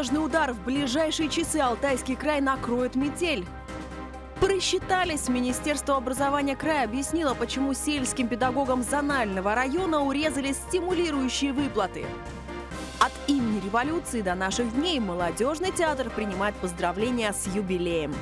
снежный удар. В ближайшие часы Алтайский край накроет метель. Просчитались. Министерство образования края объяснило, почему сельским педагогам зонального района урезали стимулирующие выплаты. От имени революции до наших дней молодежный театр принимает поздравления с юбилеем.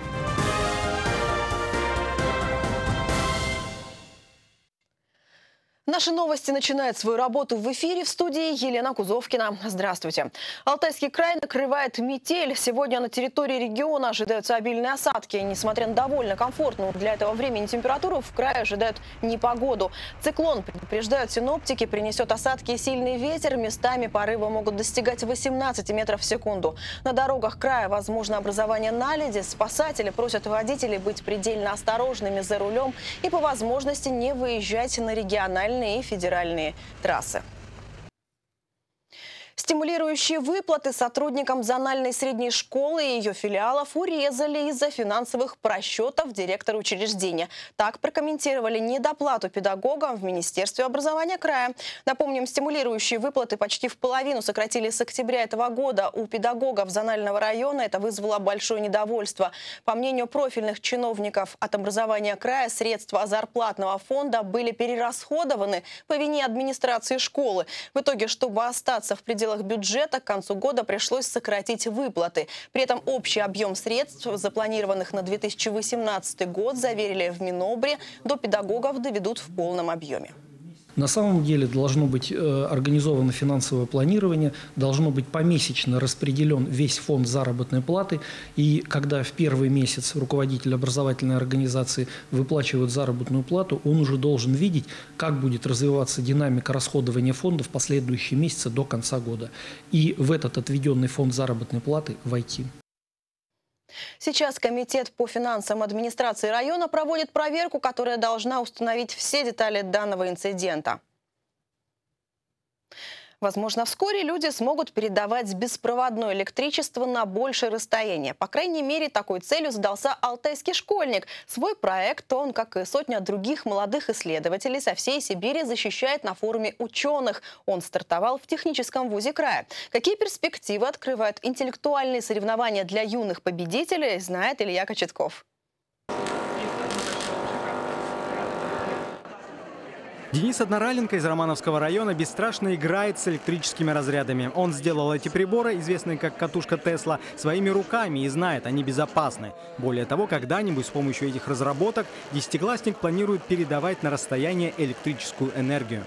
Наши новости начинают свою работу в эфире в студии Елена Кузовкина. Здравствуйте. Алтайский край накрывает метель. Сегодня на территории региона ожидаются обильные осадки. Несмотря на довольно комфортную для этого времени температуру, в крае ожидают непогоду. Циклон, предупреждают синоптики, принесет осадки и сильный ветер. Местами порывы могут достигать 18 метров в секунду. На дорогах края возможно образование наледи. Спасатели просят водителей быть предельно осторожными за рулем и по возможности не выезжать на региональные и федеральные трассы. Стимулирующие выплаты сотрудникам зональной средней школы и ее филиалов урезали из-за финансовых просчетов директора учреждения. Так прокомментировали недоплату педагогам в Министерстве образования края. Напомним, стимулирующие выплаты почти в половину сократили с октября этого года. У педагогов зонального района это вызвало большое недовольство. По мнению профильных чиновников от образования края, средства зарплатного фонда были перерасходованы по вине администрации школы. В итоге, чтобы остаться в пределах пределах бюджета к концу года пришлось сократить выплаты. При этом общий объем средств, запланированных на 2018 год, заверили в Минобре, до педагогов доведут в полном объеме. На самом деле должно быть э, организовано финансовое планирование, должно быть помесячно распределен весь фонд заработной платы. И когда в первый месяц руководитель образовательной организации выплачивает заработную плату, он уже должен видеть, как будет развиваться динамика расходования фонда в последующие месяцы до конца года. И в этот отведенный фонд заработной платы войти. Сейчас Комитет по финансам администрации района проводит проверку, которая должна установить все детали данного инцидента. Возможно, вскоре люди смогут передавать беспроводное электричество на большее расстояние. По крайней мере, такой целью задался алтайский школьник. Свой проект он, как и сотня других молодых исследователей со всей Сибири, защищает на форуме ученых. Он стартовал в техническом вузе края. Какие перспективы открывают интеллектуальные соревнования для юных победителей, знает Илья Кочетков. Денис Однораленко из Романовского района бесстрашно играет с электрическими разрядами. Он сделал эти приборы, известные как катушка Тесла, своими руками и знает, они безопасны. Более того, когда-нибудь с помощью этих разработок десятиклассник планирует передавать на расстояние электрическую энергию.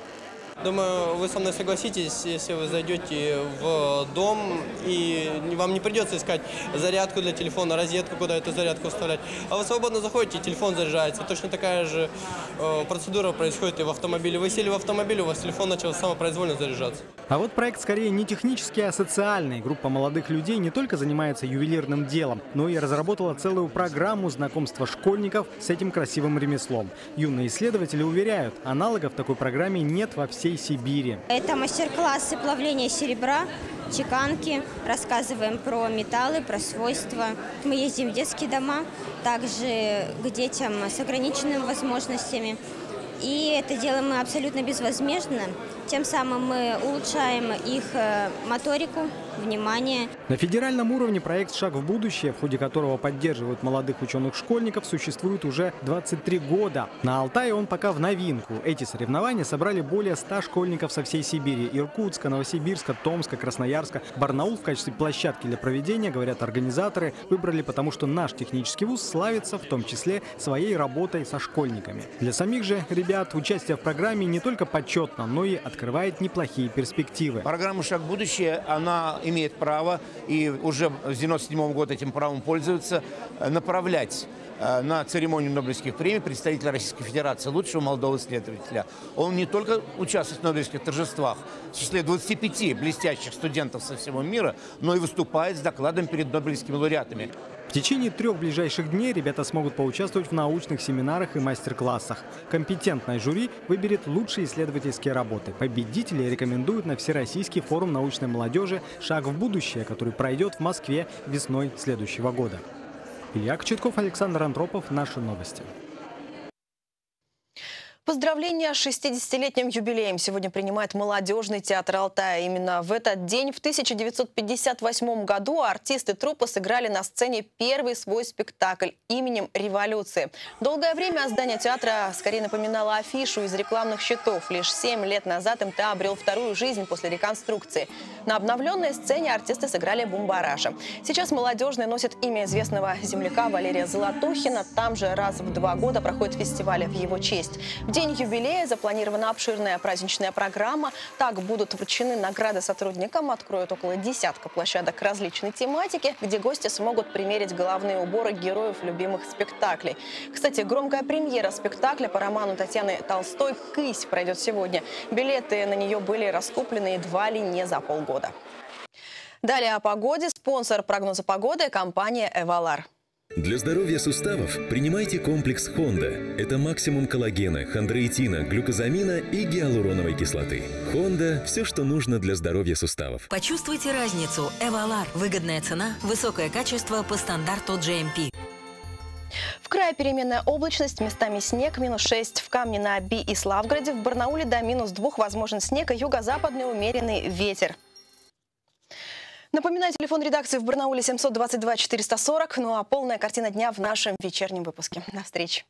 Думаю, вы со мной согласитесь, если вы зайдете в дом, и вам не придется искать зарядку для телефона, розетку, куда эту зарядку вставлять. А вы свободно заходите, телефон заряжается. Точно такая же э, процедура происходит и в автомобиле. Вы сели в автомобиль, у вас телефон начал самопроизвольно заряжаться. А вот проект скорее не технический, а социальный. Группа молодых людей не только занимается ювелирным делом, но и разработала целую программу знакомства школьников с этим красивым ремеслом. Юные исследователи уверяют, аналогов такой программе нет во всей всей Сибири. Это мастер-классы плавления серебра, чеканки, рассказываем про металлы, про свойства. Мы ездим в детские дома, также к детям с ограниченными возможностями. И это делаем мы абсолютно безвозмездно. Тем самым мы улучшаем их э, моторику, внимание. На федеральном уровне проект «Шаг в будущее», в ходе которого поддерживают молодых ученых-школьников, существует уже 23 года. На Алтае он пока в новинку. Эти соревнования собрали более 100 школьников со всей Сибири. Иркутска, Новосибирска, Томска, Красноярска. Барнаул в качестве площадки для проведения, говорят организаторы, выбрали потому, что наш технический вуз славится в том числе своей работой со школьниками. Для самих же ребят участие в программе не только почетно, но и открывает неплохие перспективы. Программа «Шаг в будущее», она имеет право, и уже с 97 года этим правом пользуется, э, направлять на церемонию Нобелевских премий представителя Российской Федерации, лучшего молодого исследователя. Он не только участвует в Нобелевских торжествах, в числе 25 блестящих студентов со всего мира, но и выступает с докладом перед Нобелевскими лауреатами. В течение трех ближайших дней ребята смогут поучаствовать в научных семинарах и мастер-классах. Компетентное жюри выберет лучшие исследовательские работы. Победители рекомендуют на Всероссийский форум научной молодежи «Шаг в будущее», который пройдет в Москве весной следующего года. Илья Кочетков, Александр Антропов. Наши новости. Поздравления с 60-летним юбилеем сегодня принимает молодежный театр Алтая. Именно в этот день, в 1958 году, артисты труппы сыграли на сцене первый свой спектакль именем «Революции». Долгое время здание театра скорее напоминало афишу из рекламных щитов. Лишь 7 лет назад МТА обрел вторую жизнь после реконструкции. На обновленной сцене артисты сыграли «Бумбараша». Сейчас молодежный носит имя известного земляка Валерия Золотухина. Там же раз в два года проходит фестиваль в его честь день юбилея запланирована обширная праздничная программа. Так будут вручены награды сотрудникам, откроют около десятка площадок различной тематики, где гости смогут примерить головные уборы героев любимых спектаклей. Кстати, громкая премьера спектакля по роману Татьяны Толстой «Кысь» пройдет сегодня. Билеты на нее были раскуплены едва ли не за полгода. Далее о погоде. Спонсор прогноза погоды – компания «Эвалар». Для здоровья суставов принимайте комплекс Хонда. Это максимум коллагена, хондроитина, глюкозамина и гиалуроновой кислоты. Хонда – все, что нужно для здоровья суставов. Почувствуйте разницу. Эвалар. Выгодная цена, высокое качество по стандарту GMP. В крае переменная облачность, местами снег, минус 6 в Камне на Оби и Славграде, в Барнауле до минус 2 возможен снег и юго-западный умеренный ветер. Напоминаю, телефон редакции в Барнауле 722 440. Ну а полная картина дня в нашем вечернем выпуске. До встречи.